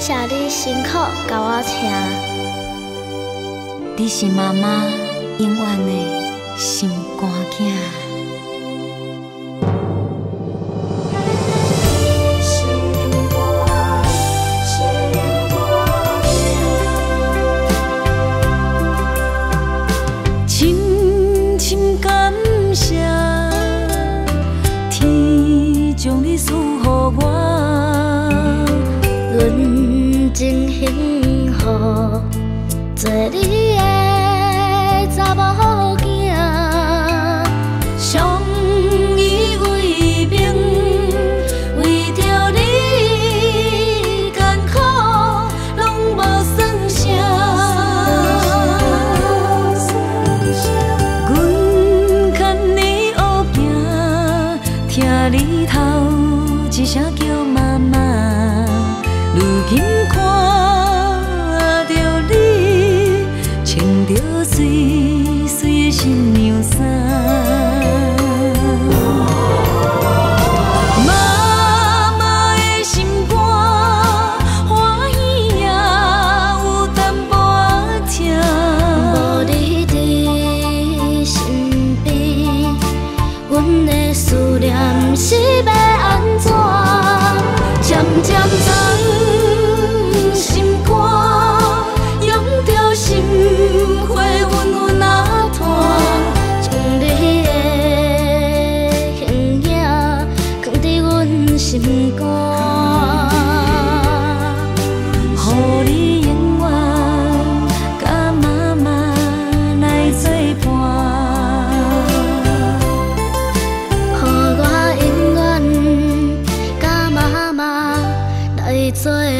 谢你辛苦教我听，你是妈妈永远的心肝仔。做你的查某囝，为，为着你苦，拢无算啥。阮牵你，你头一声叫妈妈，如今看。思念是要安怎？最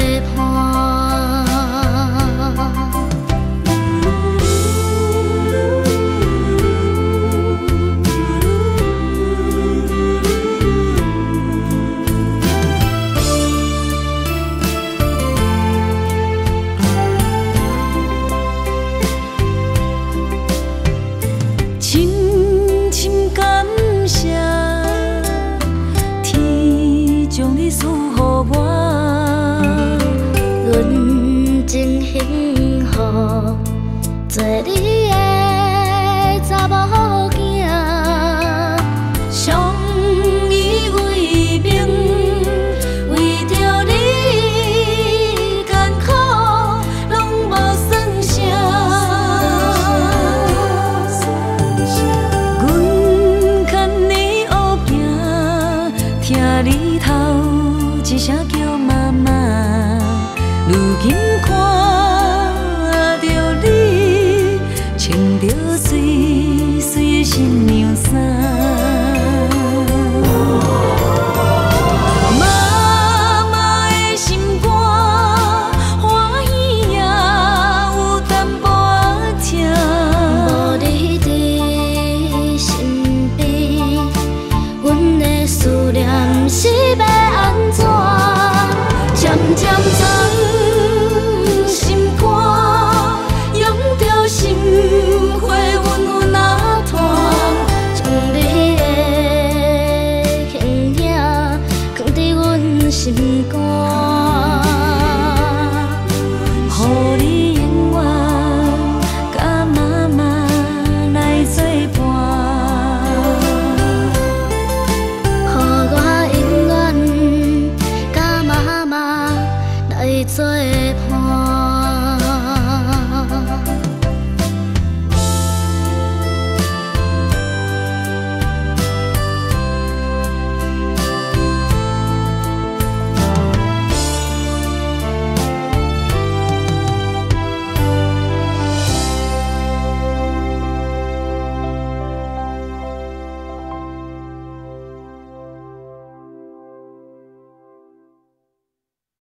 要安怎？渐渐。